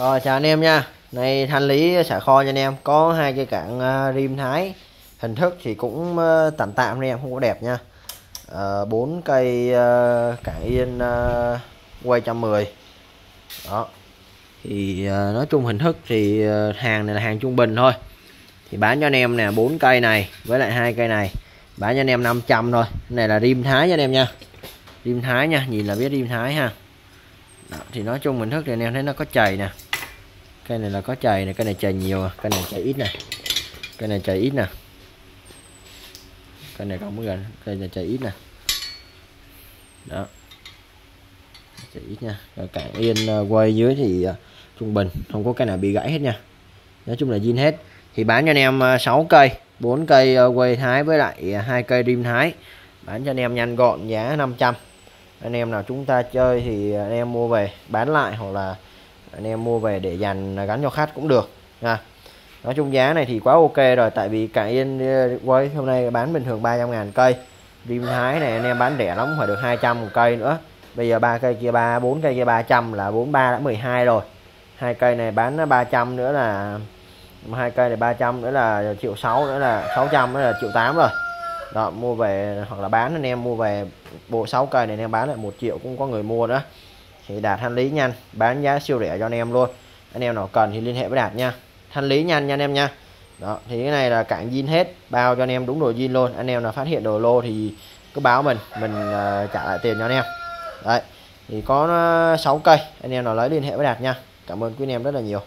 Rồi chào anh em nha. Này thanh lý xả kho cho anh em. Có hai cây cạn uh, rim thái. Hình thức thì cũng uh, tạm tạm anh em Không có đẹp nha. Uh, cây uh, yên uh, quay 110 Đó. Thì uh, nói chung hình thức thì uh, hàng này là hàng trung bình thôi. Thì bán cho anh em nè bốn cây này Với lại hai cây này. Bán cho anh em 500 thôi. Này là rim thái cho anh em nha. Rim thái nha Nhìn là biết rim thái ha. Đó, thì nói chung mình thức thì anh em thấy nó có chày nè cây này là có chày này cây này chày nhiều à. cây này chày ít này, cây này chày ít nè. Cây này không có gần. Cây này chày ít nè. Đó. Chày ít nha. Rồi cạn yên ờ, quay dưới thì ờ, trung bình. Không có cây nào bị gãy hết nha. Nói chung là zin hết. Thì bán cho anh em ờ, 6 cây. 4 cây quay thái với lại hai cây rim thái. Bán cho anh em nhanh gọn giá 500 anh em nào chúng ta chơi thì anh em mua về bán lại hoặc là anh em mua về để dành à, gắn cho khách cũng được, nha. Nói chung giá này thì quá ok rồi, tại vì cả yên à, quay hôm nay bán bình thường 300 ngàn cây. Rim thái này, anh em bán rẻ lắm phải được 200 một cây nữa. Bây giờ ba cây kia ba, bốn cây kia 300 là 43 đã 12 rồi. Hai cây này bán 300 nữa là, hai cây này 300 nữa là triệu 6 nữa là 600 nữa là triệu 8 rồi. Đó, mua về hoặc là bán, anh em mua về bộ 6 cây này, anh em bán lại một triệu cũng có người mua nữa thì đạt thanh lý nhanh bán giá siêu rẻ cho anh em luôn. Anh em nào cần thì liên hệ với đạt nha. Thanh lý nhanh nha anh em nha. Đó thì cái này là cảng zin hết bao cho anh em đúng đồ zin luôn. Anh em nào phát hiện đồ lô thì cứ báo mình mình uh, trả lại tiền cho anh em. Đấy thì có ờ, 6 cây anh em nào lấy liên hệ với đạt nha. Cảm ơn quý anh em rất là nhiều.